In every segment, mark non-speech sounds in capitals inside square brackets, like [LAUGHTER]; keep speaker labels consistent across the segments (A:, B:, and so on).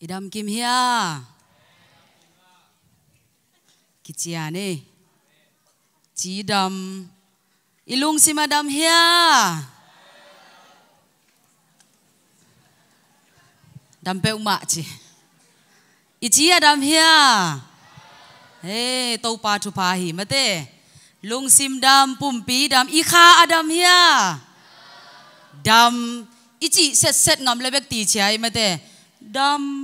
A: idam kim hia. Kichia ni chi dam à ilung si madam hia. Dam pe uma chi ichi adam hia. Hey to pa tu pa hi mate lung sim dam pum pi dam i kha à adam hia. Dam ichi set set ngam lebek ti chai à mate dam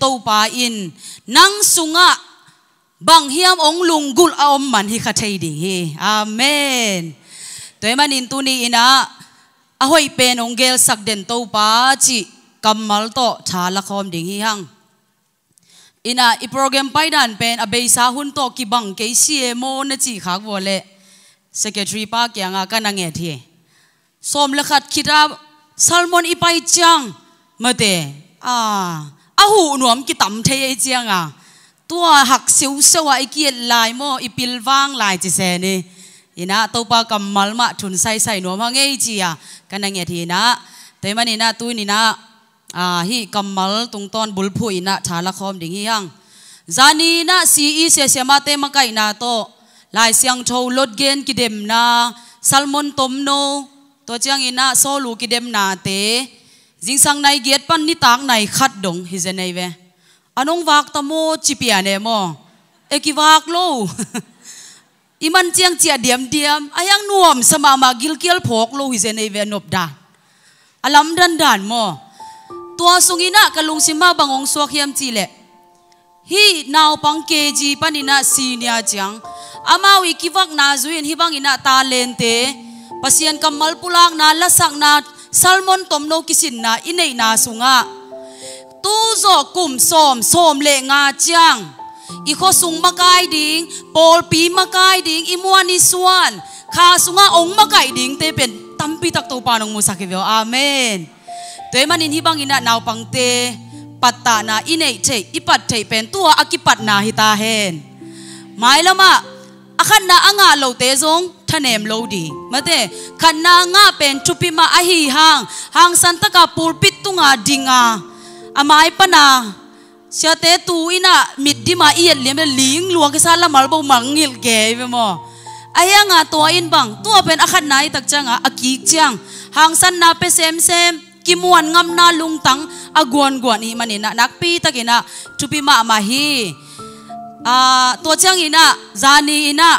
A: to pa kamal ma thun sai sai no ma nge chi a ka na nge thi na te mani na tu ni na à hi kamal tung ton bul phu ina thala khom ding hi hang. Zani na si i se se ma te ma kai na to lai siang tho lot gen ki dem na salmon tom no to chang มาเตอ่าอาหูหนวมกิตำเทเจียงอะตัวหักเสียวเสวะอเกียลายโมอีปิลว่างลายจีเซนี่อีน่ะตัวปากำมัลมาทุนใส่ใส่หนวมเงี้ยจีอะกันนังเงียทีนะแต่มันนี่นะตัวนี่นะอ่าฮีกำมัลตรงตอนบุลพุยนะชาละคอมดิ่งยังจานีนะซีอีเสียเสียมาเตมังไก่นาโตลายเสียงโชว์รถเกนฑ์กิเดมนาซัลมอนตมโนตัวเจียงอีน่ะโซลูกิเดมนาเต dinh sang nai get pan ni tak nai khat dong hi je nei ve. Anong wak ta mo chipia ne mo? Ekiwak lo. [LAUGHS] Iman chiang chia ai diam, ayang nuam mà mà gil kiel phok lo hi je này về nộp da. Alam dan dan mo. Tua sung sungina kalung sima bangong suak hiam chi le. Hi, nao pang kg panina senior chang amawi kiwak na zuin hi bangina ta lente pasian kamal pulang na lasak na วนคาสุงะองมะกายดิงเตเป็นตัมปิตักตูปานองมุสักเวอาเมน toy manin hibang ina naw pangte patta na inei che ipat thei pen tua akipat na hita hen mai lama akhan na anga lo te zong thanem lo di. Mate khanna nga pen chupi ma a hi hang hang santa ka pulpit tunga dinga. Amai pana sia te tu ina mit di ma i lem ling luang ke sala mal bo mangil ge ve mo. Aya nga to in bang. Tua pen akhat nai tak changa aki chang. Hang san na pe sem sem. Kimuan ngam na lung tang. Aguan guan hi manina nakpi takina chupi ma ma hi. A to chang ina zani ina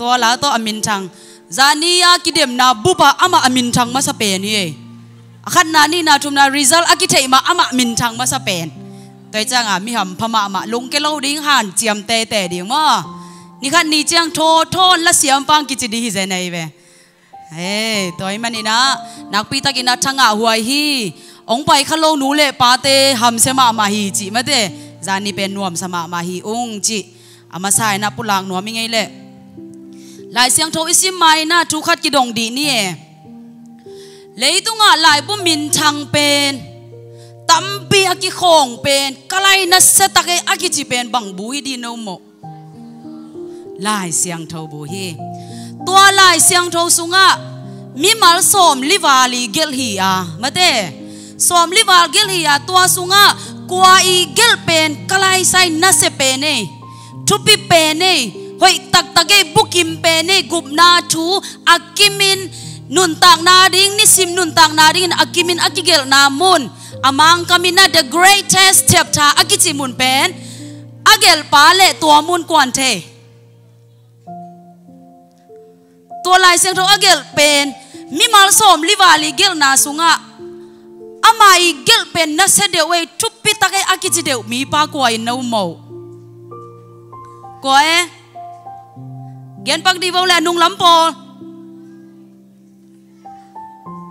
A: ตัวล้ตัวอามินชังจานียากิเดมนาบุปะอามาอามินชังมาสเปนนี่เองขันนานี่นาทุมนา result อากิเทมาอามาอามินชังมาสเปนตัวจ้างอะมีหำพม่ามาลงเกล้าดิ้งหันเจียมเตะเตะดิ้งมั้นี่ขันนี่เจ้ยงโทโทนและเสียมฟังกิจดีฮิเจนไอเวเฮ้ตัวมันนี่นะนักปีตะกินนัทช่างอะหัวฮีองไปขลงนูเล่ปาเตหำเสมามาฮีจิมาเตจานี่เป็นนวมสมามาฮีองจิอามาใส่นับปุลังนวมยังไงเล่ ลายเสียงโทอิสิไม่น่าทุกขัดกิดองดีนี่เลยตุงอะหลายบุมินทางเป็นตัมปีอากิคงเป็นกลายนัสตะเกอากิจิเป็นบังบุยดีโนโมหลายเสียงโทบุฮีตัวหลายเสียงโทสุงอะมีมาลสมลิวาลีเกลฮีอามาเตสมลิวาลเกลฮีอาตัวสุงอะกัวอีเกลเป็นกลายไซนัสเป็นเน่ทุบปีเป็นี่ hoi tak tak e bukim pe ne gup na thu akimin nun tak na ding ni sim nun tak na ding akimin akigel na mun. Amang kami na the greatest step tha akichi mun pen. Agel pa le tua mun kwan the. Tua lai seng tho agel pen. Mi mal som liwali gel na sunga. Amai gel pen na se de we tupi takai e akichi de mi pa kwa no mo ko eh Gian pak đi vô là nung lắm po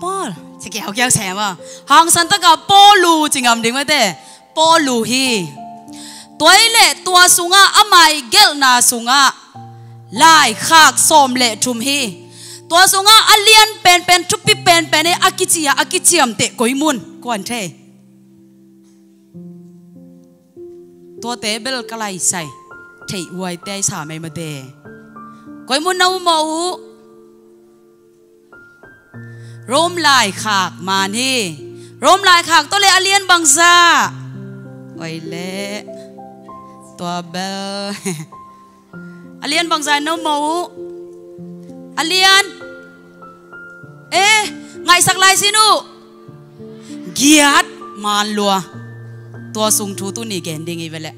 A: po chỉ kéo kéo xem à hàng san tất cả po lù chỉ ngầm đi mới thế po lù hi tuổi lệ tua sunga amai gel na sunga lai khạc som lệ chum hi tua sunga alien pen pen chupi pen pen e akichia akichiam te koi mun quan thế tua tế bel kalai sai thầy uai tế sa mai mà đề ก้อยมุนเอาหมูร่มลายขากมานี่ร่มลายขากตัวเลยอเลียนบังซาไว้เละตัวเบลอเลียนบังซาโนหมูอเลียนเอ๊ะไงสักลายสินุเกียรติมาลัวตัวสุงทูตุนี่เกนดิงอีไปแล้ว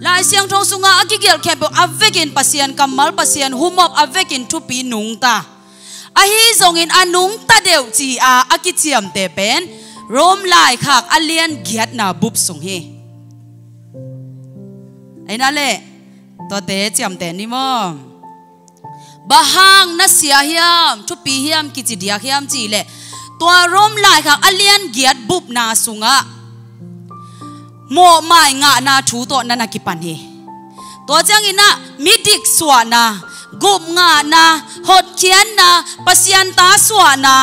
A: lai siang thong sunga akigel khebo avekin pasian kamal pasian, humop avekin thu nungta. Nung ta anung ta deu chi a akichiam te pen, rom lai khak alian giat na bup sung hi aina le? To te chiam te ni mo. Bahang na sia hiam thu pi hiam kichi dia hiam chi le. To rom lai khak alian giat bup na sunga mo mai nga na thu to na na ki pan hi to chang ina midik swa na, gup nga na, hot kian na, pasian ta swa na.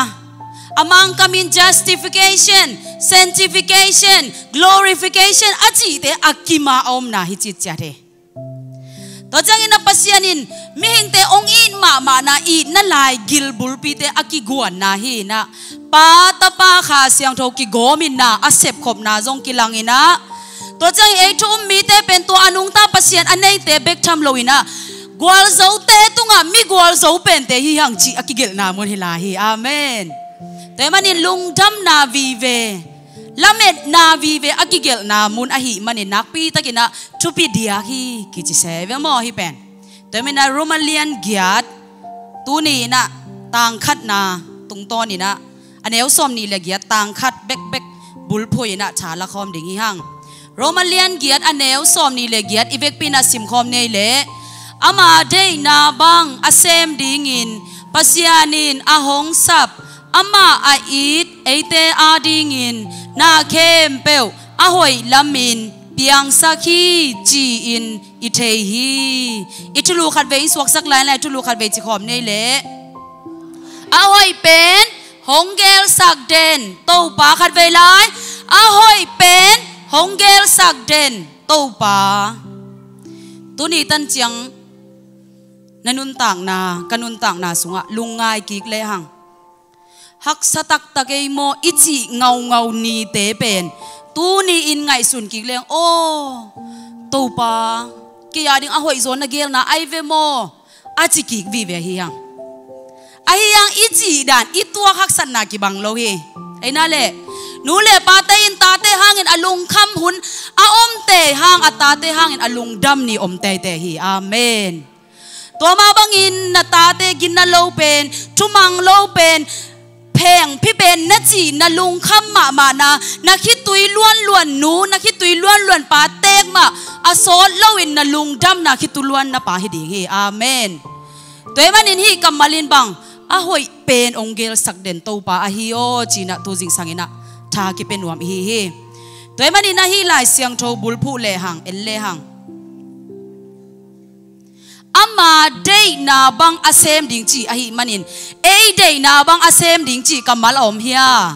A: Among kamin justification, sanctification, glorification, achi te akima om na hi chi cha the to chang ina pasianin mi hingte ong in ma ma na i na lai gil bul pi te aki guan na hi na. Pa ta pa kha siang tho ki gomin na, asep khop na jong ตัวจังเอทูมมีเตเป็นตัวอนุงตาปเสียนอันไหนเตเบกทำลวินะกวลโซเตตุงามีกวลโซเป็นเตฮิยังจีอกิเกลนามนฮิลาฮีอาเมนแต่มันิลุงดำนาวีเวละเม็ดนาวีเวอกิเกลนามุนอหิมันนี่นักปีตะกินะทุปิดยาฮีกิจเซเวมอฮิเป็นแต่มันนะโมาเลียนกิยัดตูนี่นะต่างคัดนาตุงต้นนี่นะอันเอวสอมนี่เหละกิยัดต่างคัดเบกเบกบุลพอยนะชาละคอมดิ่งฮิฮัง ki langina to chang e thu mi te pen to anung ta pasian anei te bek tham loina gwal zo te tunga mi gwal zo pen te hi hang chi aki gel na mon hi la hi amen te manin lung dam na vi ve lamet na vi ve akigel na mun ahi mani nakpi takina chupi dia hi kichi se ve mo hi pen to mena romalian giat tu ni na tang khat na tung to ni na aneu som ni le giat tang khat bek bek bul phoi na cha la khom ding hi hang romalian giat aneu som ni le giat ivek pina sim khom nei le ama dei na bang asem ding in pasianin ahong sap ama a it eite a ding in na khem peu a hoi lamin piang sakhi chi in i thei hi i thulu khat ve suak sak lai lai thulu khat ve chi khom nei le a hoi pen hong gel sak den to pa khat ve lai a hoi pen hong gel sak den to pa. Tu ni tan chiang, nanun tang na, kanun tang na sunga, lungai ki le hang. Hak satak takay mo ichi ngau ngau ni te pen. Tu ni in ngai sun ki leng o to pa. Ki ya ding a hoi zon na gel na ai ve mo. A chi ki vi ve hi yang ai yang ichi dan, itua hak san na ki bang lo hi. Ai na le, nu le pa te in ta te hangin alung te hang a ta te hangin alung dam ni om te te hi amen to ma bangin na ta te gin na lo pen tumang lo pen เพงพี่เบนนะจีนะลุงคำมามานะนะคิดตุยล้วนล้วนนูนะคิดตุยล้วนล้วนปาเตกมาอาโซลลวินนะลุงดำนะคิดตุล้วนนะปาฮิดีฮีอาเมนตัวมันอินฮีกัมมาลินบังอาหอยเป็นองเกลสักเด่นตัวปาอาฮิโอจีนะตัวจิงสังอินะทากิเป็นวมฮีฮี tôi mà đi na hi lại xiang thâu bul phụ lệ hàng en lệ hàng ama day na bang asem ding chi ahi manin. Ei day na bang asem ding chi kamal om hia.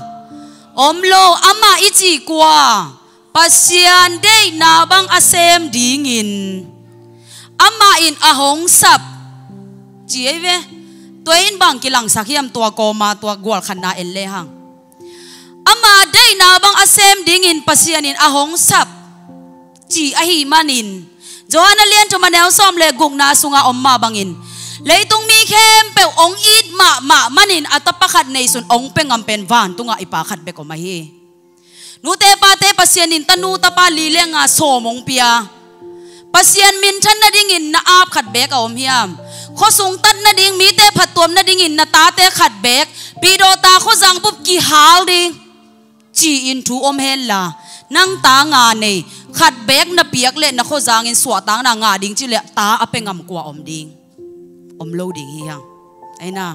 A: Om lo ama ichi kwa. Pasian day na bang asem ding in. Ama in ahong sap. Chi ve? Toin bang kilang sakhiam tua ko tua gwal khanna en le hang ama day na bang asem dingin pasianin ahong sap. Chi ahi manin. Joana lian to manel som le gung na sunga omma bangin. Leitung mi khem pe ong it ma ma manin atapakat nei sun ong pengam pen van tunga ipakhat be ko mahi nu te pa te pasianin tanu ta pa li le nga somong pia. Pasian min than na dingin na ap khat be ka om hiam. Kho sung tan na ding mi te phat tuam na dingin na ta te khat bek. Pi do ta kho jang pup ki hal ding chi in thu om hen la. Nang ta nga nei khat bek na piak le na kho jang in suwa tang na nga ding chi le, ta ape ngam kwa om ding. Om lo ding hi hang aina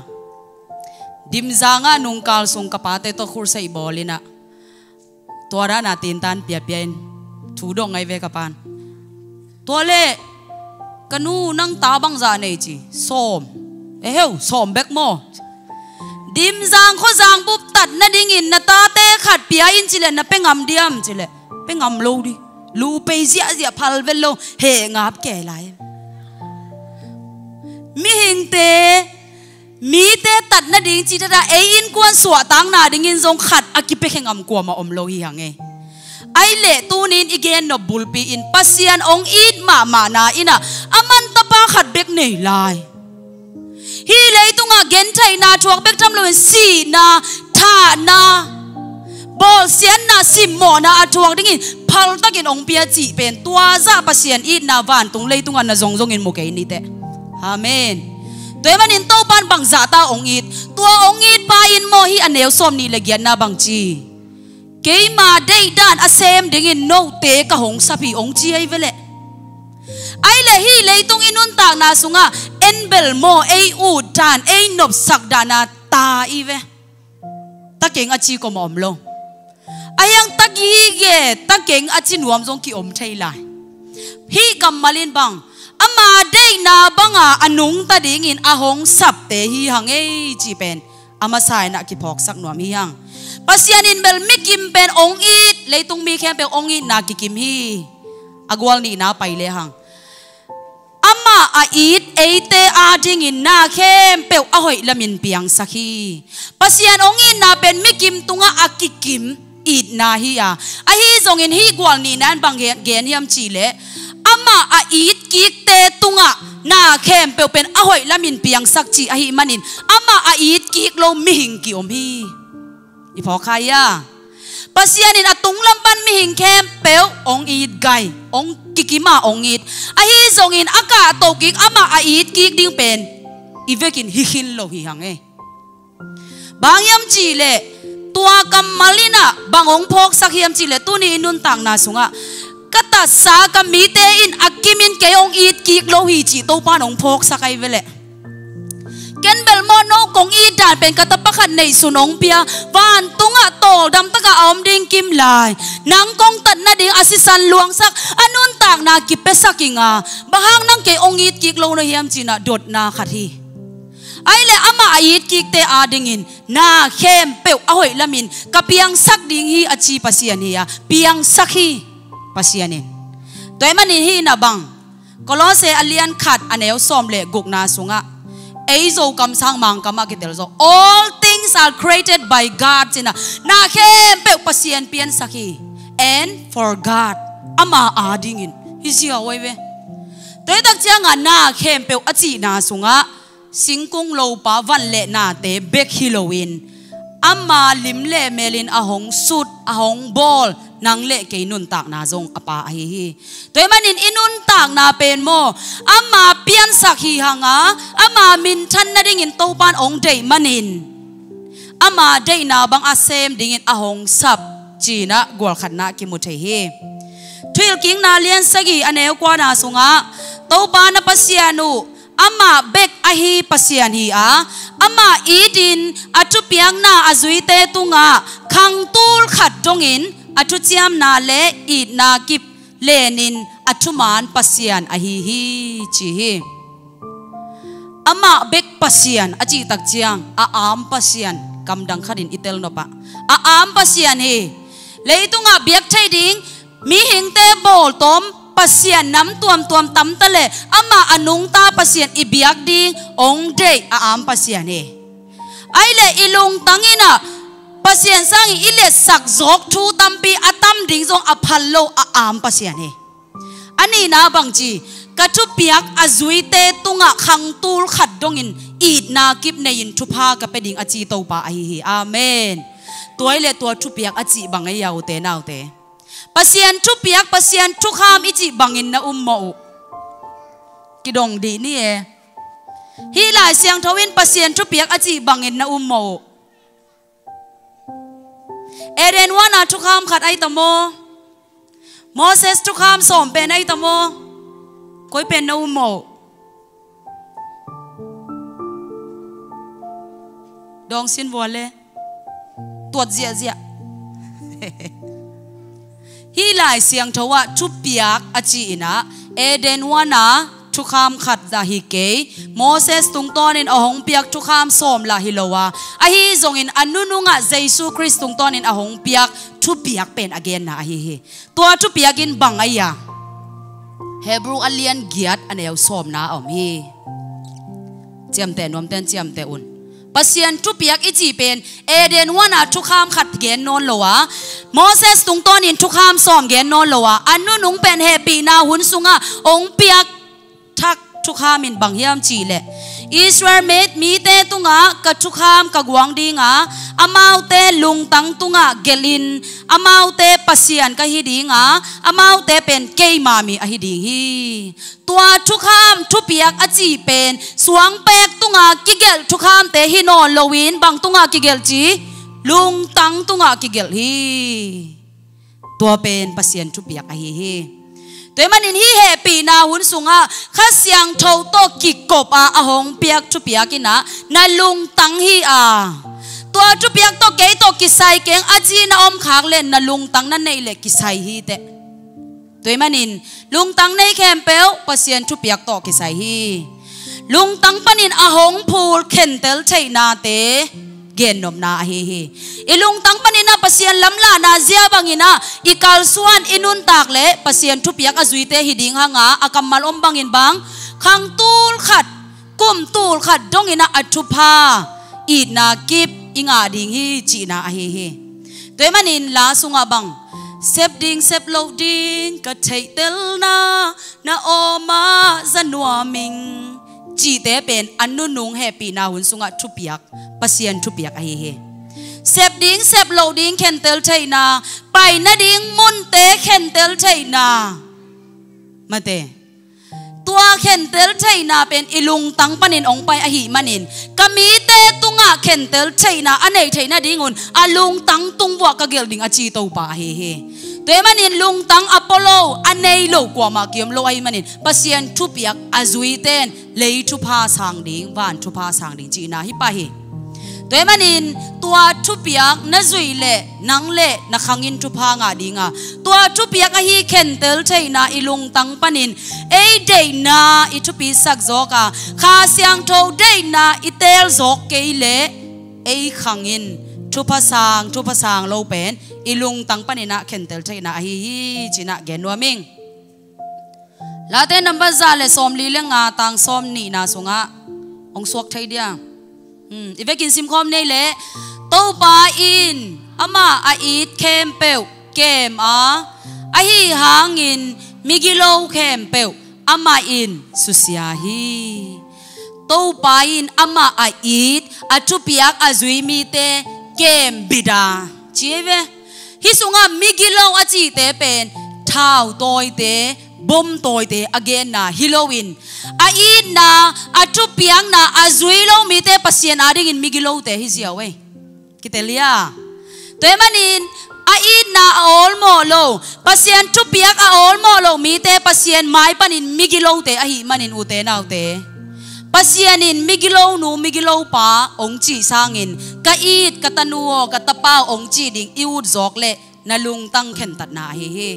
A: dim zanga nung kal sung kapate to khur sai bolina tuara na tin tan pia pia in. Thu dong ngai ve kapan to le kanu nang ta bang za nei chi. Som. E heu, som bek mo. ดิมจางข้อจางปุ๊บตัดนาดิ่งินนาตาเตะขัดเปียอินจิเลนะเป็นงำเดียมจิเลเป็นงำโลดิลูไปเสียเสียพัลเวลโลเฮงับแก่ไรมีหิงเตมีเตตัดนาดิ่งจิตระเออินกวนสวตังนาดิ่งินทรงขัดอากิเปงำกัวมาอมโลหิหังเอไอเล่ตูนินอีเกนนบุลปีอินปัสยันองอีดมามานาอินะอามันตะปาขัดเบกเนยลาย hi lấy tung à gen thay na chuộc bếp trăm lần si na, tha na. Bol xiên na sim mỏ na à chuộc đinh in. Phal tắc in ông bia chỉ bên tua ra bát xiên ít na van tung lấy tung à na zong zong in mua cái nít đấy amen. Tuệ văn in tàu ban bằng giả ta ông ít tua ông ít ba in mò hi anh yêu xóm ni legian na bằng chi. Cái mà đây đàn asem đinh in nô tế cả hồng sapi ông chi ấy vậy lệ ai lệ hi lấy tung in nun tạc na sunga. นเบลโมเออูดานเอนบสักดานาตาอีเวตะเก่งอาชีก็มอมลงไอายังตะกี้เกตะเก่งอาชีนวมจงกี่อมเทลายพี่กำมาลินบังอามาได้นาบังอาอนุงตัดิ่งินอาหงสับเตหีหังเอจีเป็นอามาสายนักกิพอกสักหนวมีหังปัสยานินเบลมิกิมเป็นองอิดเลยตุงมีแค่เป็นองอีดนักิกิมฮีอากวลนี่นาไปเลยหัง ama a it eite a ding in na khem pe a hoi lamin piang sakhi pasian ong in na pen mi kim tunga akikim it na hi ya a hi zong in hi gwal ni nan bang gen hiam chi le ama a it ki te tunga na khem pe pen a hoi lamin piang sak chi a hi manin ama a it ki lo mi hing ki om hi i pho khaya pasianin atung lamban mi hing khem pe ong it gai ong kikima ong it a hi zongin aka to kik ama a it ki ding pen i vekin hi hin lo hi hang e bangyam chi le tua kam malina bangong phok sak hiam chi le tu ni nun tang na sunga kata sa ka mi te in akimin kayong it kik lo hi chi to pa nong phok sa kai vele ken bel no kong i dan pen kata pakhat nei sunong pia. Van tunga to dam taka om ding kim lai. Nang kong tat na ding asisan luang sak anun tak na ki pesakinga bahang nang ke ong it kik lo na hiam china dot na khat hi ai le ama ait kik te adingin na khem pe ahoi lamin. Kapiang sak ding hi achi pasian hi ya piang sakhi pasianin toy manin hi na bang. Kolose alian khat aneu som le gukna sunga ei zo kam sang mang kama ki tel zo. All things are created by god china na khem pe pasien pian saki. And for god. Ama ading in. Hi sia wai ve. Toy tak changa na khem pe achi na sunga singkung lo pa van le na te bek halloween ama lim le melin ahong sut ahong ball nang le ke nun tak na zong apa hi hi toy manin inun tak na pen mo ama pian sak hi hanga ama min than na ding in to pan ong dei manin ama dei na bang asem ding in ahong sap china gol khat na ki mu thei hi thil king na lian sagi ane kwa na sunga to pa na pasianu ama bek ahi pasian hi a ama idin atu piang na azui te tunga khang tul khat dongin atu chiam na le i na kip lenin atu man pasian a hi hi chi hi. Ama bek pasian achi tak chiang, a am pasian, kam dang kharin itel no pa. A am pasian hi. Leitunga biak thai ding, mi hing te bol tom pasian, nam tuam tuam tam tale ama anung ta pasian ibiak ding, ong day a am pasian hi. Ai le ilung tangina pasien sang ile sak zok thu tampi atam ding zong aphallo a am pasien he. Ani na bang chi katu piak azui te tunga khang tul khat dongin it na kip nei in thu pha ka peding achi to pa ai hi amen. Tuai le tua thu piak achi bang ai yau te nau te. Pasien thu piak, pasien thu kham ichi bangin na um mo ki dong di ni e. Hi la siang thawin, pasien thu piak achi bangin na um mo eren wana thu kham khat ai tamo Moses thu kham som pen ai tamo koi pen na um mo. Dong xin vole tuột dịa dịa hi lai siang thawa chu piak achi ina. Eden wana thu kham khat za hi ke moses tung ton in ahong piak thu kham som la hi lowa a hi zong in anununga ทุกคำขัดดาฮิเกโมเสสตุงต้อนินอหงเปียกทุกคำสมลาฮิโลวาอหิจงอินอนุนุงะเจสุคริสตุงต้อนินอหงเปียกทุเปียกเป็นอเกนนะอหิเฮตัวทุเปียกินบังไอยาเฮบรูอเลียนเกียดอันเอวสมนาอมฮีเจียมแต่นวมเต้นเจียมแต่อุนปัสยันทุเปียกอิจีเป็นเอเดนวานาทุกข้ามขัดเกณนนโลวะโมเสสตุงต้อนินทุกข้ามซ้อมเกณนนโลวะอนุนนุงเป็นเฮปีนาหุนสุงะองเปียก ทุกขามินบางเยามจีเลอิสราเอลเมตมีเตตุงะกัทุกขามกักวางดีงะอามาวเตลุงตังตุงะเกลินอามาวเตปัสยันกะฮิดีงะอามาวเตเป็นเกยมามีอฮิดีฮีตัวทุกขามทุเปียกอจีเป็นสวงเปกตุงะกิเกลทุกขามเตฮินอนลวินบางตุงะกิเกลจีลุงตังตุงะกิเกลฮีตัวเป็นปัสยันทุเปียกอฮิฮี ตัวมันนี่เฮปีนาหุ่นสุงโทโตกิกบอาอหงเปียกชุเปียกินะนาลุงตังฮีอาตัวชุเปียกโตเกยโตกิไซเกงอาจีนาอมขากเล่นนาลุงตังนั่นในเล็กิไซฮีเตตัวมันอินลุงตังในแคมเปลปัสเซียนชุเปียกโตกิไซฮีลุงตังปนินอหงพูลเข็นเตลใชัยนาเต Genom na, hi hi. Ilung tang panina pasian lamla na, zia bangina ikalsuan inun le pasiyan thupiak azuite hiding hanga akamal ombangin bang khang tul khat, kum tul khat dongina athupa i kip inga ding hi, chi na, hi hi. Toy manin la sunga bang. Sep ding, sep lo ding, ka thei tel na na oma จีเตเป็นอนุนุงเฮปีนาหุนสุงะทุเปียกปัสยันทุเปียกไอเฮเสพดิ้งเสพโลดิ้งเข็นเตลชยนา ไปนาดิ้งมุนเตเข็นเตลชยนามาเตตัวเข็นเตลชยนาเป็นอิลุงตังปนินองไปอหิมันินกามีเตตุงะเข็นเตลชยนาอันไหนชยนาดิ้งุนอลุงตังตุงวกกะเกลดิ้งอจีโตปาเฮเฮ zanua anh manin tung lung tang apollo anei lo kwa ma lo ai manin pasien thu piak azui à ten lấy thu pa sang ding van thu pa sang ding chi na hi pa hi tuệ manin tua thu piak na zui le nang le na khangin thu pa nga à. tua thu piak hi khen tel na ilung tang panin e day na i thu pi sak zoka kha siang tho na i tel zok ke le khangin pa sang lo pen, ilung tang panina kentel chai na hi hi, china genwa ming. La te number za le som li le nga, tang som ni na sunga ong suak thai dia. Hmm ivekin sim khom nei le to pa in, ama a it kem pe kem a a hi hangin migilo kem pe ama in susia hi. To pa in, ama a it, a chupiak a zui mi te kem. Bida. Chive hi sunga migilo achi te pen. Thao toy te bom toy te again na halloween. A in na a tu piang na a zui lo mi te pasien ading in migilo te hi zia we. Kitelia. Te manin a in na a ol mo lo pasien tu piak a ol mo lo mi te pasien mai panin migilo te a hi manin u te nau te pasianin migilo nu migilo pa ong chi sangin. Ka it ka tanuo ka ong chi ding iud zok le nalung tang khen tat na he he.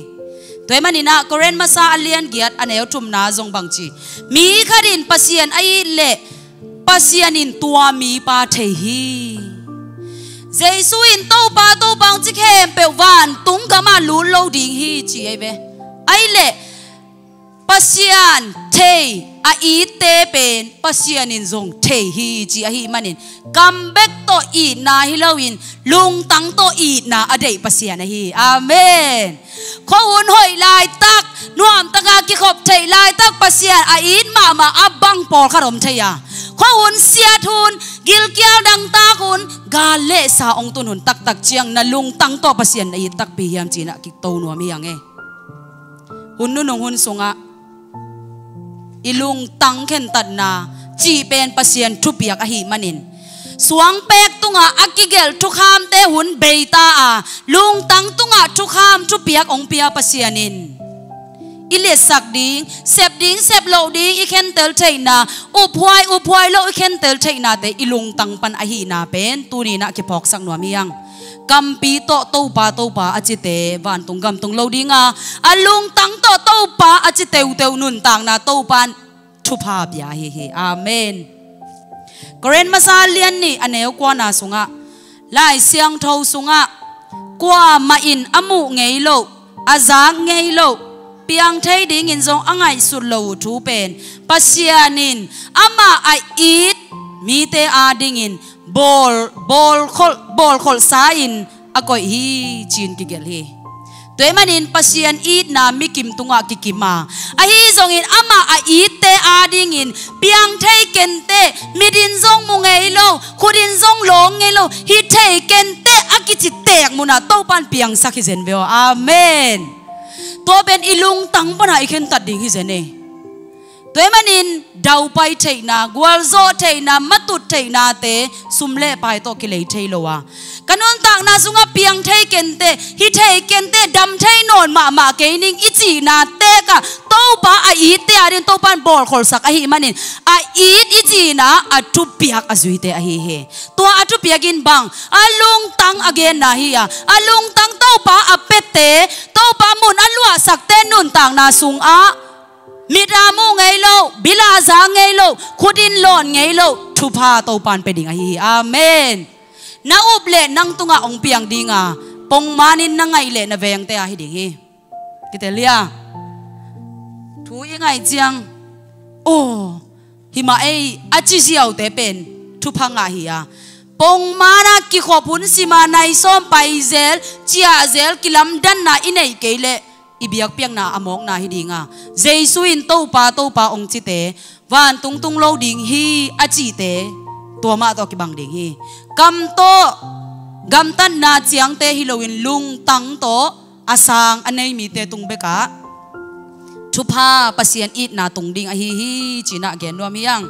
A: Toy manina koren masa alian giat aneo tum na zong bang chi. Mi kharin pasian ai le pasianin tua mi pa the hi. Giêsu in to pa to bang chi khem pe van tung ka ma lu lo ding hi chi ai be, ai le pasian thei a i te pen pasian in zong thei hi chi a hi manin comeback to i na hi loin lung tang to i na a dei pasian a hi amen kho hun hoi lai tak nuam taka ki khop thei lai tak pasian a in ma ma abang por kharom thei ya kho hun sia thun gil kiao dang ta kun ga le sa ong tun hun tak tak chiang na lung tang to pasian na i tak pi hiam china ki to nuam hi ang e hun nu nong hun sunga อีลุงตังเข็นตัดนาจีเป็นปัสเซียนทุเปียกอหิมันินสวงเป็กตุงอักิเกลทุขามเตหุนเบยตาอาลุงตังตุงอะทุขามทุเปียกองเปียปัสเซียนินอิเลสักดิงเซบดิงเซบโลดิงอีเข็นเตลเทนาอุพวยอุพวยโลอีเข็นเตลเทนาแต่อีลุงตังปันอหินาเป็นตูนีนักิพอกสังหนัวมียัง pi to to pa to pa a chi te van tung gam tung lo dinga alung tang to to pa a chi teu teu nun tang na to pan thu pa bia hi hi amen. Koren masa lian ni aneu kwa na sunga. Lai siang tho sunga. Kwa ma in amu ngei lo azang ngei lo. Piang thei ding in zong angai su lo thu pen. Pasianin ama ai eat mi te a ding in bol bol khol bol khol sa in akoi hi chin ki gel hi. Toy manin pasian ít na mi kim tunga ki kima a. Hi zong in ama a ít te a ding in piang thei ken te midin zong mu ngei lo khudin zong lo ngei lo, hi thei ken te akichi tek muna to pan piang sakhi zen veo. Amen. To ben ilung tang pana ikhen tat ding hi zen ne tuệ manin đau pai chạy na gual zo chạy na mắt tụt chạy na té sum lệ pai to ki lei loa, à. lowa nón tặng na sunga piang chạy kén té hi thei ken đâm chạy nón non mà cái nín ít ichi na té cả, to pa a i te arin to pan bol khol sắc a hi manin a ít ichi na a chu piak a zui te a hi he tua a chu piak in bang a lung tang again na hi a à. a lung tang to pa a pete to pa mun a lua sak té nón tang na sung a miramu ngay lo, bila bilaza ngay lo, khudin lon ngay lo, thupa to pan pe ding hi. Amen. Na uble nang tunga ong piang dinga pong manin na ngay le na veng te a hi ding hi. Kitelia thu i ngai chiang. Oh hima ei achi siau te pen, thupa nga hi a. Pong mana ki khopun sima nai som pai zel, chia zel, kilam dan na inei keile ibiak piang na amok na hidinga. Jesu in to pa to pa ong chi te van tung tung lo ding hi a chi te to ma to ki bang ding hi. Kam to, gam tan na chiang te hi loin lung tang to. Asang anei mi te tung beka. Thupa pasien it na tung ding a hi hi china gen no mi yang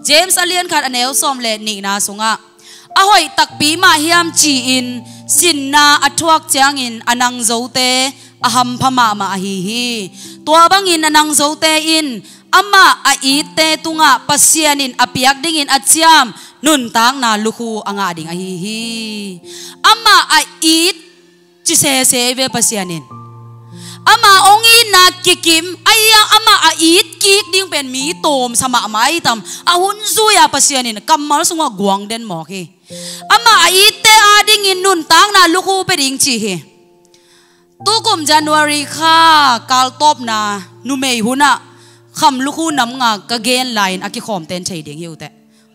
A: james alian khat aneu som le ni na sunga. Ahoi tak pi ma hiam chi in, sin na athuak chiang in anang zote te aham phama ma hi hi tua bangin anang zo in. Ama a ite tunga pasianin apiak dingin at nun tang na luku anga ding a hi hi ama a it chi se se ve pasianin. Ama ongi na kikim, aya ama a it kik ding pen mi tom sama mai tam. A zuya pasianin kamal sunga guang den mo ki ama a ite ading in nun tang na luku pe ding chi hi ตัวกมจันวารีค่ากาลตบนานุเมยหุนะคำลูกคู่น้ำงากะเกนไลน์อากิขอมเต้นเฉยเดียงหิวแต่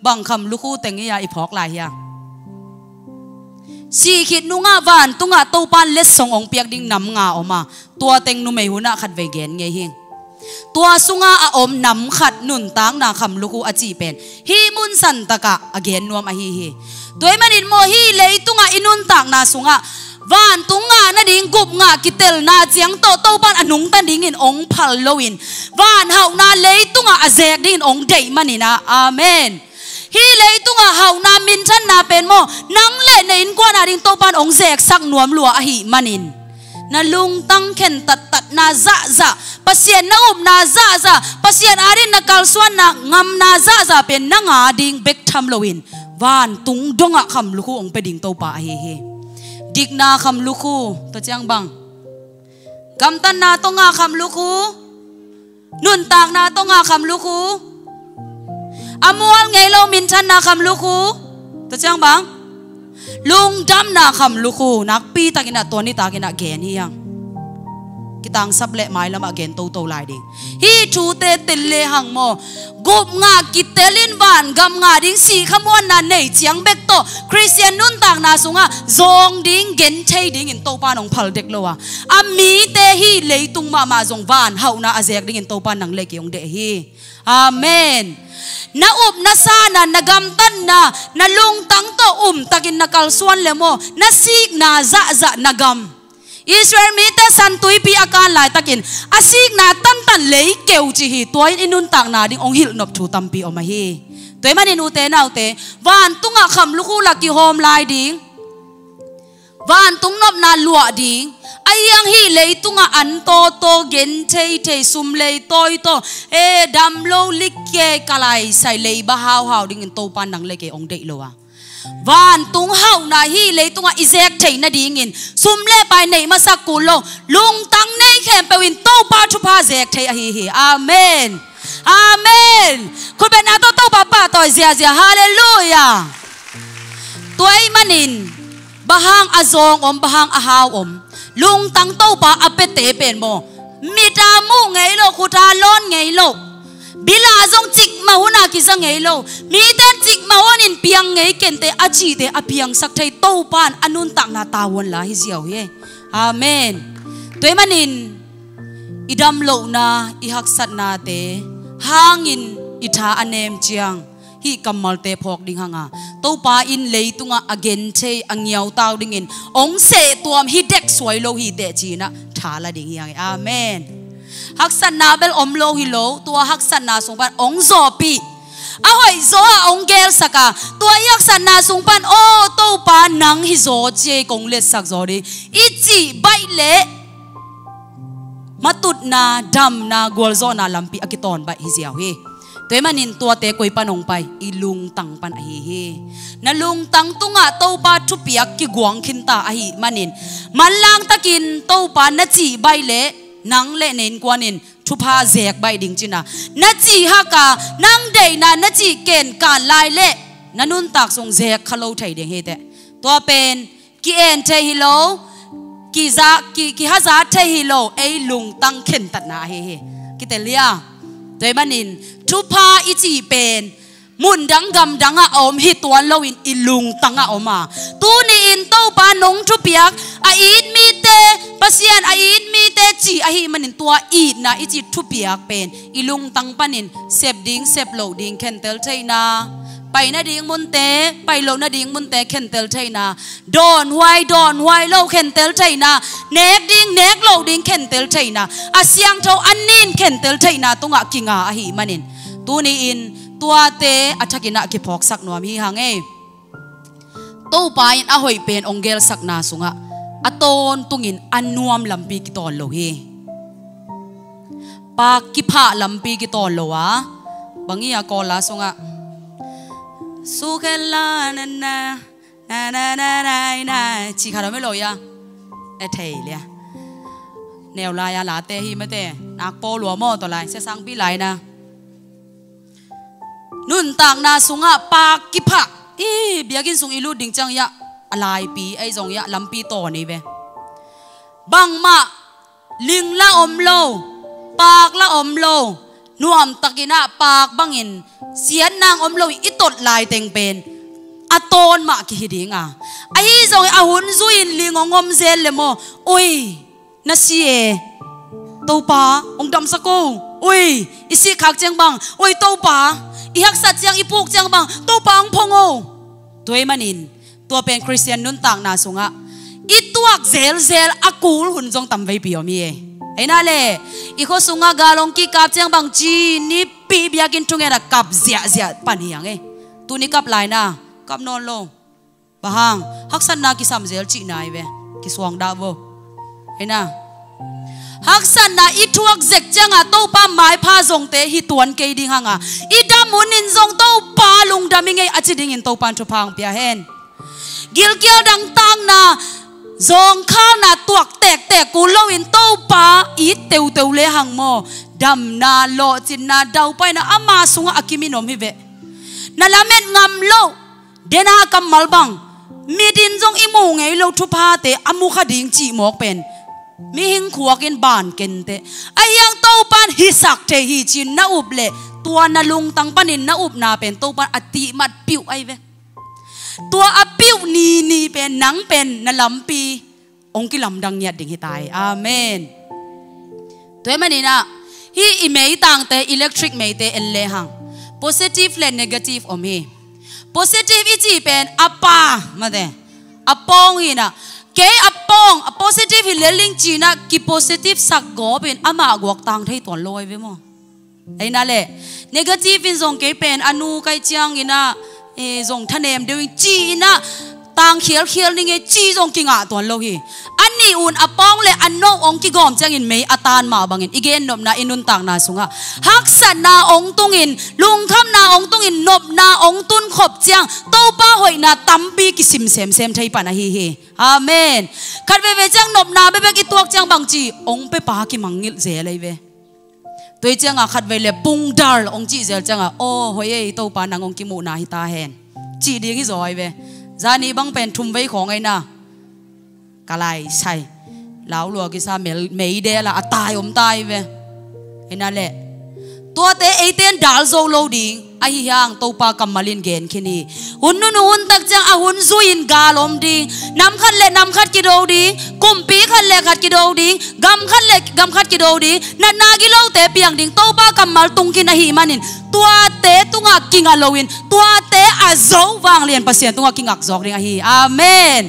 A: บางคำลูกคู่แต่งียาอีพอกลายเงียาสีขิดนุงาวานตุงาตัวปานเลสสององเปียกดิ่งน้ำงาออกมา ตัวเต็งนุเมยหุนะขัดไวเกนเงียหิงตัวสุงาอมนำขัดนุนตังนาคำลูกคู่อจีเป็นฮีมุนสันตะกะอเกนนวมอฮีฮีตัวมันอินโมฮีเลยตุงาอินุนตังนาสุงา van tung nga na ding gup nga kitel na chiang to to ban à anung tan ding in ong phal loin van hau na le tung nga azek ding ong dei manina amen. Hi lei tung nga hau na min chan na pen mo nang le na in kwa na ding to ban ong zek sak nuam lua a à hi manin na lung tang khen tat tat na za za pasien na um na za za pasien arin na kalswan na ngam na za za pen na nga ding bek tham loin van tung donga kham lu ong pe ding to pa he he dik na kham luku, to chang bang? Gam tan na to nga kham luku? Nun tang na to nga kham luku? Amual ngei lo min chan na kham luku? To chang bang? Lung dam na kham luku. Nak pi takina to ni takina gen hi yang kitang sắp lệ mai lama again to to lai ding hi thu te tel le hang mo gup nga kitelin van gam nga ding si khamon na nei chiang bek to christian nun tang na sunga zong ding gen chei ding in to pa nong phal dek lowa a mi te hi leitung ma ma zong van hau na azek ding in to pa nang le ki ong de hi. Amen. Na up na sana nagamtan na nalungtang to um takin nakalsuan le mo nasik na za dạ za dạ nagam Israel mi te san tui pi akan lai takin. Asik na tan tan lei keu chi hi toin inun tak na ding ong hil nop thu tampi o ma hi. Toy manin u te nau te, van tunga kham lu la ki hom lai ding. Van tung nop na lua ding. Ayang hi lei tunga an to to gen thei thei sum lei toi to. E dam lo lik ke kalai sai lei ba hau hau ding in to pan nang le ke ong dei lo wa van tung hau na hi le tunga izek thei na ding in sum le pai nei ma sak ku lo lung tang nei khem pe win to pa thu pa zek thei a hi hi amen amen ku be na to to pa pa to zia zia hallelujah tuai manin bahang azong om bahang ahaw om lung tang to pa apete pen mo mi ta mu ngei lo khu ta lon ngei lo bila zong chik ma huna ki zang ei lo. Mi ten chik ma hon in piang ngei ken te a chi te a piang sak thai to pan anun tak na tawon la hi ziaw ye. Amen. Toy manin idam lo na, i hak sat na te hangin itha anem chiang, hi kamal te phok ding hanga. To pa in lei tunga again che angiaw taw ding in. Ong se tuam hi dek swai lo hi te chi na thala ding yang amen. ฮักษนาเบลอมโลฮิโลตัวฮักษนาสงปันองโซปีอาหอยโซอองเกลสกาตัวยักษนาสงปันโอโตปานังฮิโซเจกงเลสักโซดีอิจิใบเละมาตุดนาดัมนากวลโซนาลัมปีอากิตอนใบฮิเซียวเฮตัวมันินตัวเตกวยปานองไปอิลุงตังปันอหิเฮนลุงตังตุงะเต้าปาทุเปียกกิกวงขินตาอหิมันินมันลางตะกินเต้าปานนจีใบเละ nang le nen kwanin thu pha zek bai ding china na chi ha ka nang dei na na chi ken ka lai le nanun tak song zek khalo thai ding he te to pen ki en the hi lo ki za ki ki ha za the hi lo ei lung tang khen tat na he he ki te lia te manin thu pha i chi pen mun dang gam dang a om hi tuan lo in ilung tanga oma tu ni in to pa nong thu piak a ปัสยันอ้อินมีเตจีไอ้หิมันินตัวอีดนะอีจิทุบยากเป็นอีลุงตังปันินเซบดิงเซบโลดิงเคนเตลใช่นะไปนาดิ่งมุนเตไปโลนาดิ่งมุนเตเคนเตลใช่นะดอนไวดอนไวโลเคนเตลใช่นะเนกดิงเนกโลดิงเคนเตลใช่นะอาเซียงเท่าอันนินเคนเตลใช่นะตุงอากิงาไอ้หิมันินตัวนี้อินตัวเตอัจกินะกิพอกสักหนัวมีหางเอตู้ไปอินอาหอยเป็นองเกลสักนาสุงะ pa ki pha lampi ki ton lo wa bangi a ko la sunga su khela na na na na na na na chi khara me lo ya e thei le nèo la ya la te hi me te nak po lo mo to lai se sang pi lai na nun tak na sunga pa kipa i biagin sung ilu ding chang ya alai pi ai zong ya lampi to ni ve bang ma ling la om lo pak la om lo nuam takina pak bangin sian nang om lo itot lai teng pen aton ma ki hidinga ai zong ahun zuin lingongom zel le mo oi na si e. To pa ong dam sa ko oi isi khak chang bang. Oi to pa. Ihak sat siang ipuk chang bang. To pang phongo toy manin tua pen Christian nun tang na sunga. Ituak zel zel akul hun jong tam vei piyo mi e ai na le iko sunga galong ki kap chang bang chi, ni pi biakin tungera kap zia zia paniang e. Tu ni kap lai na, kap non lo. Bahang haksan na ki sam zel chi nai ve, ki suang da vo. Ai na haksan na ituak zek changa to pa mai pha zong te hi tuan ke ding hanga ida munin zong to pa lung daming ei achi ding in to pan thu phang pia hen gil kial dang tang na zong kha na tuak tek tek ku lo in to pa i teu teu le hang mo dam na lo chin na dau pai na ama sunga akiminom hi ve na lamet ngam lo dena kam malbang midin zong imu ngei lo thu pa te amu kha ding chi mok pen mi hing khuakin ban ken te ayang to pan hi sak te hi chin na up le tua na lung tang panin na up na pen to pan ati mat piu ai ve tua apiu amen hi tang te electric te hang positive le negative om hi positive ichi apa na positive hi leling chi na positive สักก็เป็นอามากวกต่างที่ตัวลอยไปมั้งไอ้นั่นแหละ go ama tang thei le, negative in anu chiang e zong thanem dewi chi na tang khiel khiel ni nge chi zong ki nga ton lo hi ani un apong à le anno ong ki gom chang in mei atan à ma bangin igen nop na inun tang na sunga hak san na ong tungin lung kham na ong tungin nop na ong tun khop chang to pa hoi na tampi ki sim sem sem thai pa na hi hi amen. Khat ve ve chang nop na be be ki tuak chang bang chi ong pe pa ki mangil ze lai ve tôi chẳng à khát về lệ bung đar ông chị giờ chẳng à ô hồi ấy tôi pa nang ông kim mu na hita hèn chị đi cái rồi về ra ni băng pen thum với khong ai na. Lại sai. Lão lùa cái sa mấy mấy đe là tai om tai về ina le tua te ấy tên dal zo lo ding a hi hang to pa kamalin gen khini hun nu nu hun tak chang a hun zuin galom ding nam khat le nam khat ki do ding kum pi khat le khat ki do ding gam khat le gam khat ki do ding na na gi lo te piang ding to pa kamal tung kin a hi manin. Tua te tunga kinga loin tua te a zo wang liền pasien tunga kingak zok ring a hi. Amen.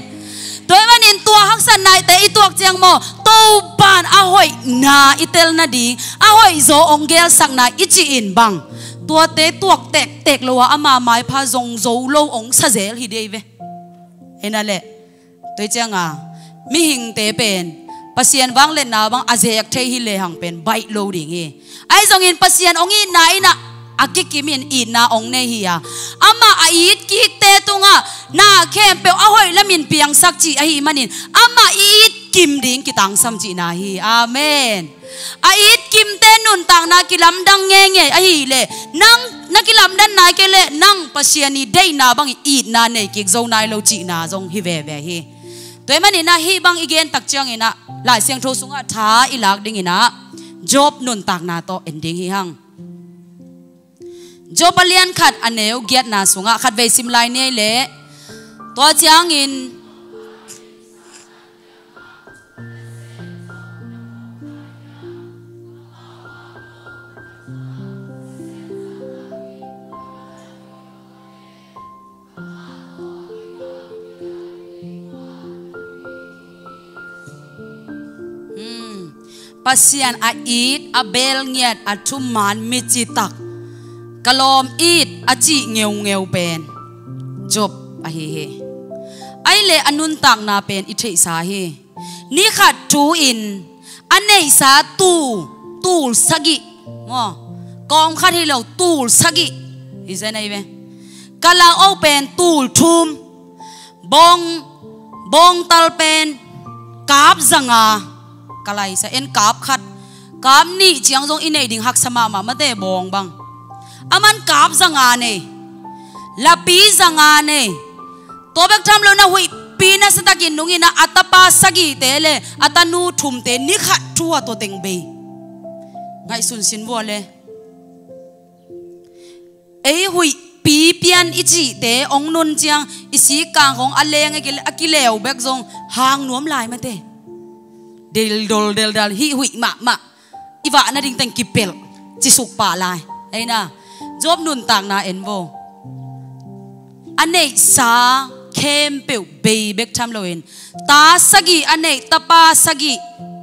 A: Toy manin tua hak san nai te ituak chiang mo to ban a hoi na itel na di. A hoi zo ong gel sak na ichi in bang. Tua te tuak tek tek lo ama mai pha zong zo lo ong sa zel hi dei ve. Ena le. Toi chiang a, mi hing te pen. Pasien wang le na bang azek the hi le hang pen. Bai lo ding e. Ai zong in pasien ong in na. ina akikimin in na ong ne hi ya ama ait ki te tunga na khem pe a hoi lamin piang sak chi a hi manin. Ama it kim ding ki tang sam chi na hi. Amen. Ait kim te nun tang na kilam dang nge nge a hi le. Nang na kilam dan na ke le. Nang pasiani dei na bang it na ne ki zo nai lo chi na zong hi ve ve hi. Toy mani na hi bang igen tak chiang ina. Lai siang tho sunga tha ilak ding ina. Job nun tak na to ending hi hang jo palian khat aneu giat na sunga. Khat ve sim lai ne le. To chiang in. Hmm. Pasian a it a bel ngiat a thum mi chi tak kalom it achi ngeu ngeu pen. Job a hi he. Ai le anun tak na pen, i thei sa he. Ni khat tu in, anei sa tu tul sagi. Mo, kom khat hi lo tul sagi. Hi se nei ve. Kala open tul thum. Bong bong tal pen kap zanga. Kalai sa en kap khat. Kap ni chiang jong inei ding hak sama ma ma te bong bang aman kap zanga ne la pi zanga ne to bak tham lo na hui pi na sa takin nungi na atapa sagi te le, atanu thum te ni khat thua to teng be. Ngai sun sin wo le. Ei hui pi pian ichi te ong nun chiang, isi kang hong aleng akil akileu bek zong, hang nuam lai ma te. Del dol del dal, hi hui ma ma. Iwa na ding tang kipel chi suk pa lai. Ai na job nun tang na en vô anei sa kem pe be bek tham loin ta sagi anei tapa sagi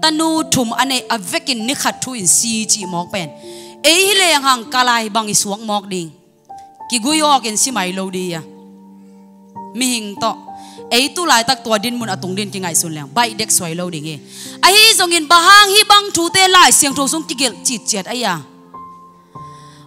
A: tanu thum anei avekin ni khat thu in si chi mok pen. E hi le hang kalai bang isuak mok ding. Ki guyo ken si mai lo dia mi hing to. Ei tu lai tak tua din mun atung din ki ngai sun lang bai dek swai lo ding e. A hi zong in bahang hi bang thu te lai siang tho sung tigel chit chet aya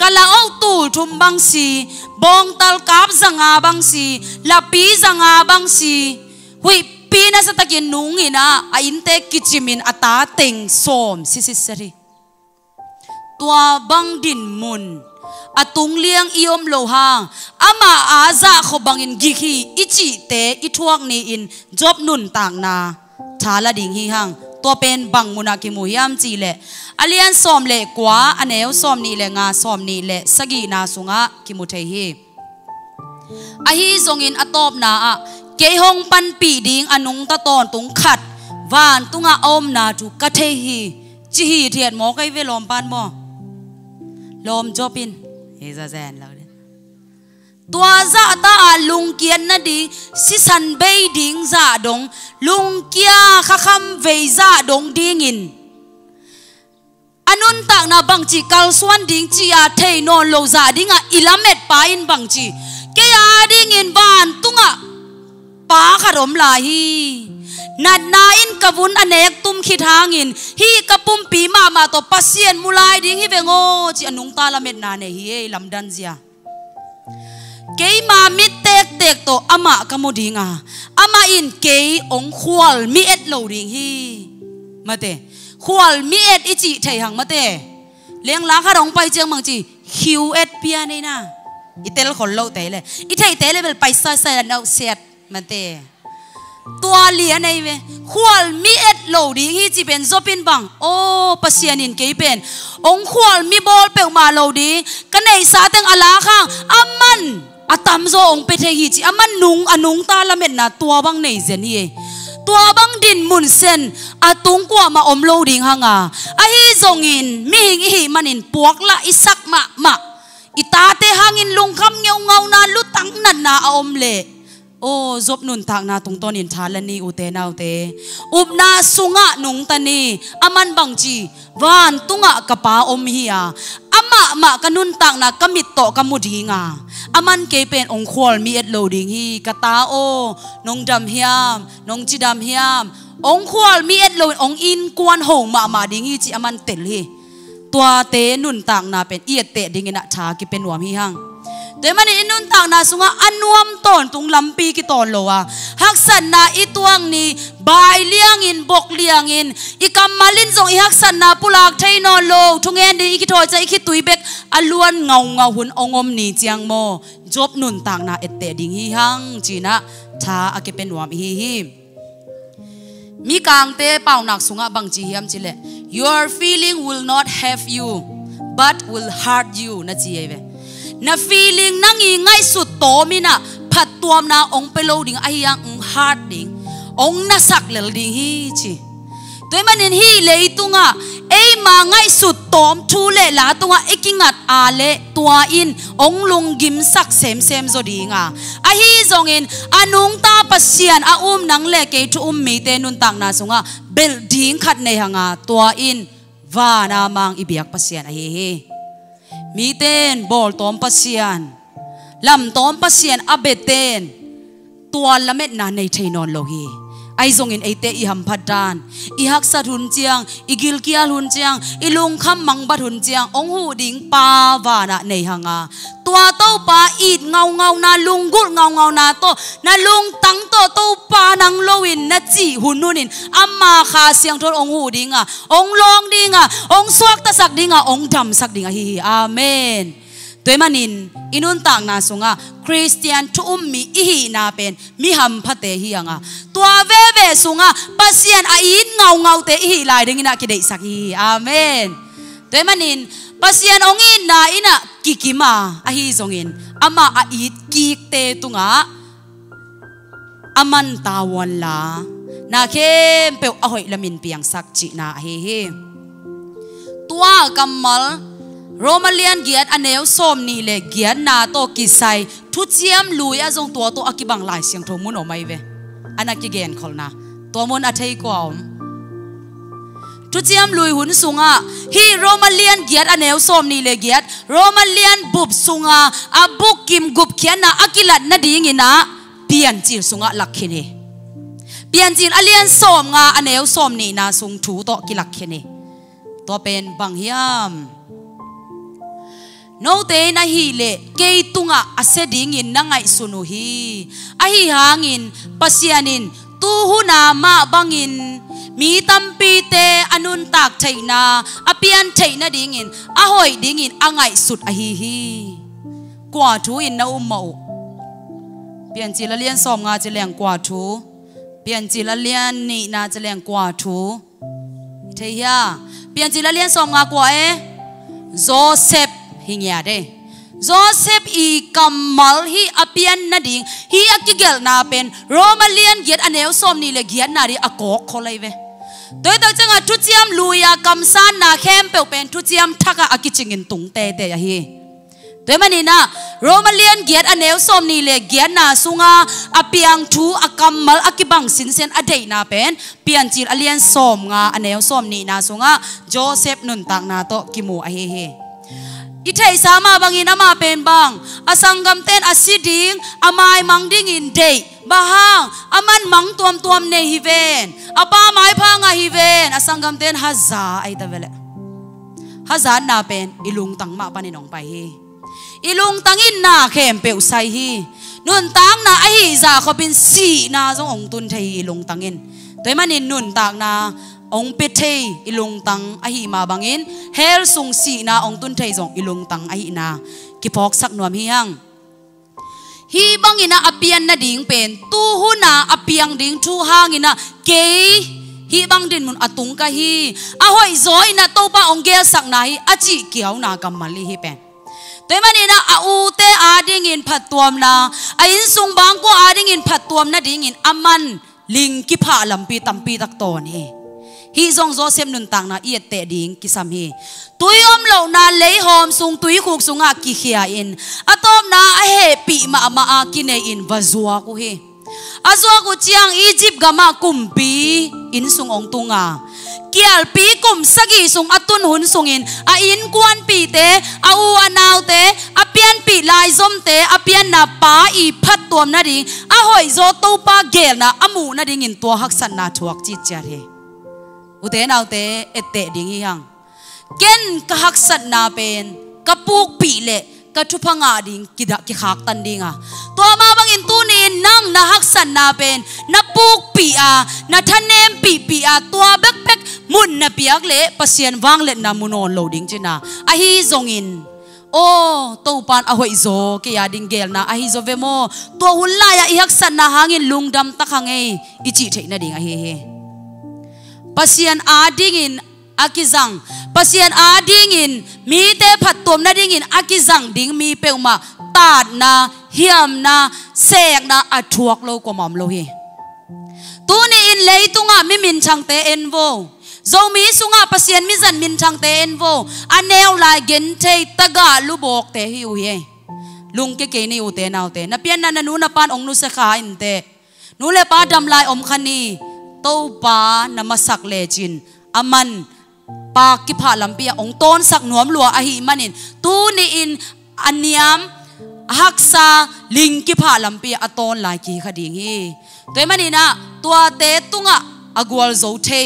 A: kala o tu thum bang si bong tal kap zanga bang si lapi zanga bang si hui pina sa takin nung ina a inte kichimin ata teng som si si sari tua bang din mun atung liang iom lo hang ama aza kho bangin gihi ichi te ithuak ni in job nun tang na thala ding hi hang ตัวเป็นบังมุนาคิมุยามจีเละอเลียนสอมเละกว่าอเนเอสอมนี่เละงาสอมนี่เละสกีนาสุงะคิมุเทฮีอฮีทรงอินอตอบนาอะเกยหงปันปีดิงอนุงตะตอนตุงขัดวานตุงอาอมนาจุกะเทฮีจีฮีเทียนหมอกไอเวลอมปันบ่ลอมจอบินเฮซาแซนแล้ว tua za ta lung kian na ding si san bay ding za dong. Lung kia kha kham ve za dong ding in. Anun tak na bang chi, kal suan ding chi a thei no lo za ding a, ilamet pa in bang chi. Ke a ding in ban tunga pa kha rom la hi. Nat na in kavun anek tum khit hangin hi kapum pi ma ma to pasien mulai ding hi vengo chi, anung ta lamet na ne hi lam dan zia. อิตาเตหางอินลุงคำเงาเงานาลุตังนันนาอมเล่โอ้จบนุนทางนาตรงต้นินทาลนี่อุเตนาวเตอุบนาสุงะนุงตันีอามันบังจีวานตุงะกะปา atam zo ong pe the hi chi aman nung, anung ta la met na tua bang nei zen ye. Tua bang din mun sen, atung kwa ma om lo ding hanga. A hi zong in mi hing hi manin puak la isak ma ma. Itate hangin lungkam ngeu ngau na lutang nan na a om le. าโอนงดำเฮียมนงจีดำเฮียมองควอลมีเอ็ดโลองอินกวนหงมามาดิงฮีจีอามันเตลฮีตัวเตนุนตางนาเป็นเอียดเตดิงนะชากิเป็นว ามฮีหัง de mani inun tang na sunga anuam ton tung lampi ki ton lowa haksan na ituang ni bai liang in bok liang in ikam malin zong i haksan na pulak thai no lo thungen di ki thoi cha ki tui bek aluan ngau ngau hun ongom ni chiang mo job nun tang na ette ding hi hang china tha akepen wam hi hi mi kang te pau nak sunga bang chi hiam chile your feeling will not have you but will hurt you na chi ve na feeling nang i ngai su to mina phat tuam na ong pelo ding ai yang ong heart ding, ong na sak lel ding hi chi. Toy manin hi le tunga ấy ma ngai su tom thu le la tunga, ikingat a le tua in, ong lung gim sak sem sem zo dinga a. Hi zong in, anung ta pasian, a um nang le ke thu um mi te nun tang na sunga building khat nei hanga tua in, va na mang ibiak pasian a hi hi mi ten bol tom pasian. Lam tom pasian, abeten. Tua lamet na nei thainon lo hi ai zong in ate i ham phadan i hak sa hun chiang i gil kial hun chiang i lung kham mang bat hun chiang, ong hu ding pa wa na nei hanga. Tua to pa i ngau ngau na, lung gul ngau ngau na to, na lung tang to to pa nang loin na chi hun nunin amma kha siang thol ong hu dinga, ong long dinga, ong suak ta sak dinga, ong dam sak dinga, hi hi, amen. ตัวมันนินอินุนต่างนาสงะคริสเตียนทุ่มมีอีหีนาเป็นมีหำพัตเตฮียงะตัวเวเวสงะปัสยันอาอินเงาเงาเตฮีลายดึงนักกิเดสักฮีอาเมนตัวมันนินปัสยันองอินนาอินะกิกิมาอาฮีจงอินอามาอาอิดกิกเตตุงะอามันตาวันลานาเข้มเปียวอหอยละมินเปียงสักจีนาเฮเฮตัวกำมล toy manin inun tang na sunga christian thu um mi i hi na pen mi ham phate hi anga tua ve ve sunga pasian a in ngau ngau te hi lai ding ina ki dei sak hi amen toy manin pasian ong in na ina kikima a hi zongin ama a it kik te tunga aman tawon la na khem pe a hoi lamin piang sak chi na hi hi tua kamal Romalian giat aneu som ni le giat na to kisai thu chiam lui a jong to to akibang lai siang tho mun o mai ve ana ki gen khol na to mun a thei ko om thu chiam lui hun sunga hi Romalian giat aneu som ni le giat Romalian bub sunga a buk kim gup khian na akilat na ding ina pian chil sunga lakhine pian chil alian som nga aneu som ni na sung thu to kilak khine to pen bang hiam no te na hi le, ke tunga ase ding in nangai sunuhi. Sunu hi a hi hangin, pasianin tu ma bangin. Mi tampi te anun tak thaina, apian thaina dingin, ahoi dingin angai sut a hi hi kwa thu in na um mau. Pian chi la lian som nga chi leng kwa thu. Pian chi la lian ni na chi leng kwa thu. Thei ya. Pian chi la lian som nga kwa e? Joseph hingya de Joseph i kamal hi apian na ding. Hi akigel na pen. Romalian giat aneu som ni le giat na ri akok kholai ve tôi tao changa à, thu chiam luya kam à, san na khem pe pen. Thu chiam thaka à, akichingin tung te te ya hi. Tôi mà na, Romalian giat aneu som ni le giat na sunga apiang thu akamal akibang sin sen adei na pen. Pian chil alian som nga aneu som ni na sunga Joseph nun tang na to kimu a hi he ithei sama bangin ama pen bang. Asangam ten asiding, amai mangding in day bahang, aman mang tuam tuam ne hiven. Apa mai phanga hiven. Asangam ten haza ai ta vele. Haza na pen, ilung tang ma paninong pai hi. Ilung tangin na khem pe usai hi. Nun tang na ai za khopin si na zong ong tun thei ilung tangin toy manin nun tang na องเปเทอิลงตังอหิมาบังอินเฮลสุงสีนาองตุนเทยจงอิลงตังอหินากิพอกสักนวมเฮียงฮีบังอินาอเปียนนาดิ่งเป็นตูหุนาอเปียงดิ่งทูหางอินาเกฮีบังดินมุนอตุงกะฮีอาหอยจอยนะโตปาองเกลสักนาฮีอจิเกียวนากัมะลีฮีเป็นตัวมันนี่นาอูเตอาดิ่งินผัดตัวมนาอินสุงบังกูอาดิ่งินผัดตัวมนาดิ่งินอามันลิงกิพาลัมปีตัมปีตักตอนี่ hi zong Joseph nun tang na iet te ding kisam hi. Tui om lo na lei hom sung tui khuk sunga ki khia in. Atom na a he pi ma ma a ki ne in. Vazua ku hi. Azua ku chiang Egypt gama kumpi in sung ong tunga kial pi kum sagi sung atun hun sungin a in kuan pi te, a u anaw te, a pian pi lai zom te, a pian na pa i phat tuam na ding. A hoi zo to pa gel na amu na ding in to hak san na thuak chi char he u te nau te ete ding hi hang ken ka hak sat na pen ka puk pi le ka thu phanga ding kida ki khak tan ding a to ma bang in tu ni nang na hak sat na pen na puk pi a na thanem pi pi a to bek bek mun na piak le pasien wang le na munon lo ding china a hi zong in ô tô pan a hoi zo ke ya ding gel na a hi zo ve mo to hun la ya i hak san na hangin lungdam ta khange i chi thei na ding a he he pasian adingin, akizang. Pasian adingin mi te phat tom na dingin akizang. Ding mi peuma tat na, hiam na, sek na, athuak lo ko mom lo hi. Tu ni in leitunga mi min chang te en vo. Zo mi sunga pasian mi zan min chang te en vo. Aneu lai gen te taga lu bok te hi u ye. Lung ke ke ni u te nau te. Na pian na na nu na pan ong nu se kha in te. Nu le pa dam lai om khani to ba nam masak le chin aman, pa ki pha lampia ong ton sak nuam lua a hi manin. Tu ni in aniam haksa ling ki pha lampia aton lai ki khading hi. Toy manina tua te tunga agwal zo the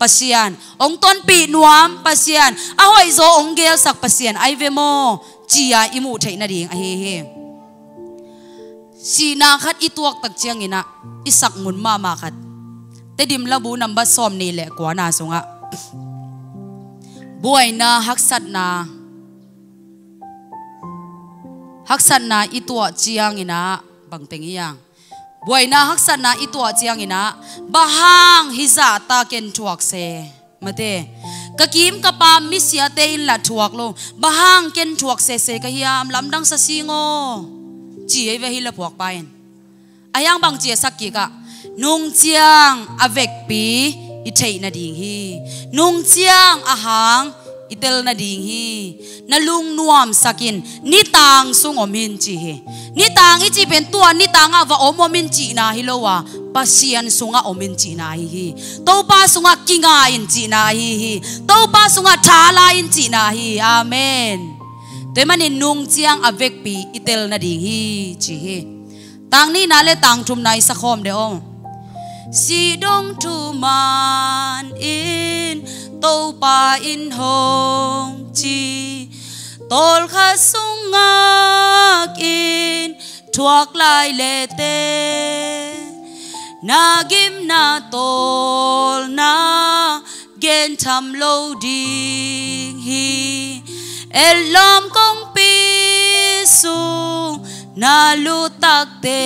A: pasian. Ong ton pi nuam, pasian. A hoi zo ong gel sak pasian. Ai ve mo, chia imu thei na ding. A he he si na khat ituak tak chiang ina isak mun ma ma khat te dim la bu namba som ni le kwa na sunga. Buai na haksat na. Haksat na itua chiang ina, bang teng yang buai na haksat na itua chiang ina, bahang hiza ta ken thuak se. Mate kakim ka pa misya te in la thuak lo, bahang ken thuak se se ka hiam lamdang sa singo. Chi ai ve hi la phuak pain ayang bang chi e sakki ka nung chiang avek pi, i thei na ding hi. Nung chiang a hang itel na ding hi. Na lung nuam sakin, ni tang sung omin chi hi. Ni tang i chi pen tua, ni tanga va omomin chi na hi lowa pasian sunga omin chi na hi hi. To pa sunga kinga in chi na hi hi. To pa sunga thala in chi na hi. Amen. Te mani nung chiang avek pi itel na ding hi chi hi. Tang ni na le tang thum nai sakhom de ong si dong tu man in tô pa in hong chi. Tol kha sung ngak in, thuak lai le te. Na gim na tol na, gen tham lo ding hi. Elom kong pisung na lu tak te,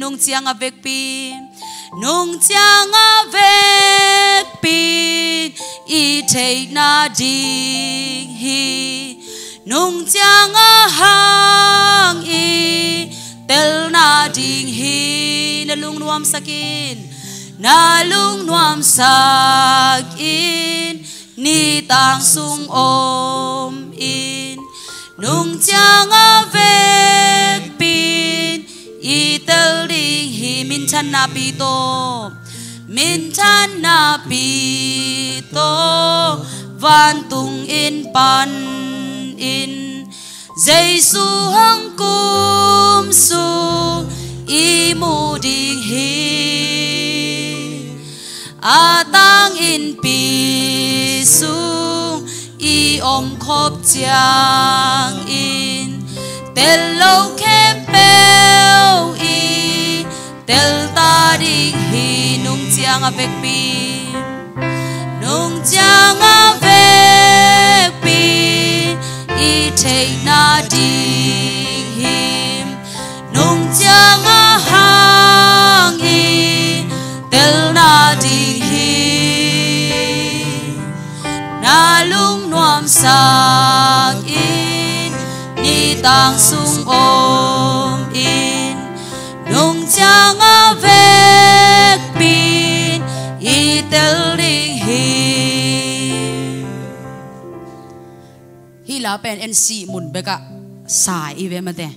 A: nung chiang a pin nung chiang a vek pin, i te na ding hi. Nung chiang a hang i, tel na ding hi. Na lung nuam sakin na lung nuam sakin ni tang sung om in. Nung chiang a vek pin i tel ding hi min chan na pi to min chan na pi to van tung in pan in Giêsu hong kum su i mu ding hi a tang in pi su i om khop chiang in tel lo kem tel ta ding hi nung chiang a vek pi. Nung chiang a vek pi, i take na ding him. Nung chiang a hang hi tel na ding hi. Na lung nuam sang in, ni tang sung o Chẳng chiang a vek pin i tel ding hi hi la pen en si mun beka sai i ve ma te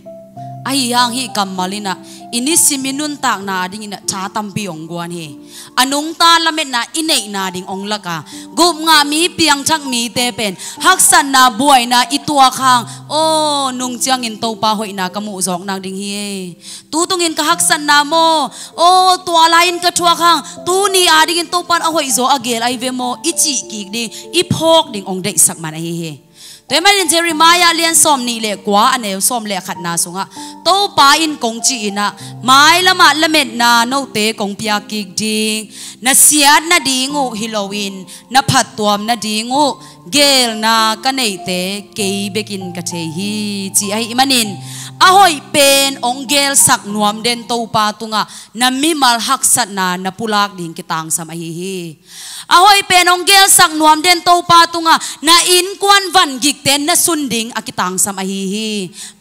A: ai yang hi kamalina ini siminun tak na ding ina cha tampi ong guan hi anung ta lamet na inei na ding ong laka gup nga mi piang chak mi te pen hak san na buai na itua khang o nung chiang in to pa hoi na kamu zok nang ding hi tu tung in ka hak san na mo o tua lain ka thua khang tu ni a ding in to pan a hoi zo agel ai ve mo ichi ki ding i phok ding ong dei sak man ai hi ตัวมันเจริมายาเลียนสอมนี่เลยกว่าอันเอวสอมเลยขัดนาสุงะโตปาอินกงจีนะไม้ละมาละเม็ดนาโนเตกงพิยากิกดิงนาเสียดนาดีงูฮิโลวินนาผัดตัวมนาดีงูเกลนากันเอเตเกยเบกินกะเทฮีจีไอมันนิน ahoy pen ongel sak nuam den to pa tunga na mi mal hak sat na na pulak ding kitang sam hi hi ahoy pen ongel sak nuam den to pa tunga na in kwan van gik ten na sunding akitang sam hi hi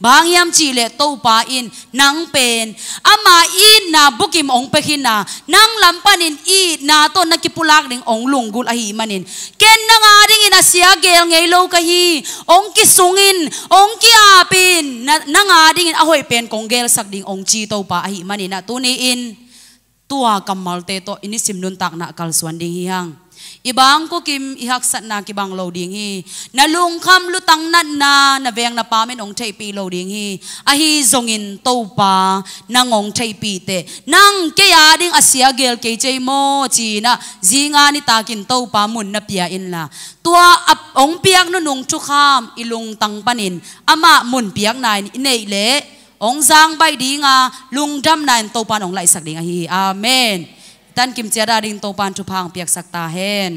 A: bang yam chi le to pa in nang pen. Ama in na bukim ong pekin na. Nang lampanin i na to nakipulak ding ong lunggul ahi manin ken na nga ding ina siya gel ngei lo ka hi ong kisungin. Ong ki apin na, na nga ding ahoy pen kong gel sak ding ong chi to pa ahi manina tuni in tua kamal te to ini simnun tak na kal suan ding hiyang ibang ko kim ihak sat na kibang lo ding hi. Na lung kham lutang nat na na veng na pamen ong thei pi lo ding hi. A hi zongin to pa nang ong thei pi te. Nang ke ya ding asia gel ke chei mo chi na, zinga ni takin to pa mun na pia in la. Tua ap ong piak no nung chu kham ilung tang panin ama mun piak nai nei le. Ong zang đi nga, lung dam nai to pa ong lai sak ding hi. Amen. ตันกิมเจดาดิงโตปานทุพังเปียกสักตาเฮน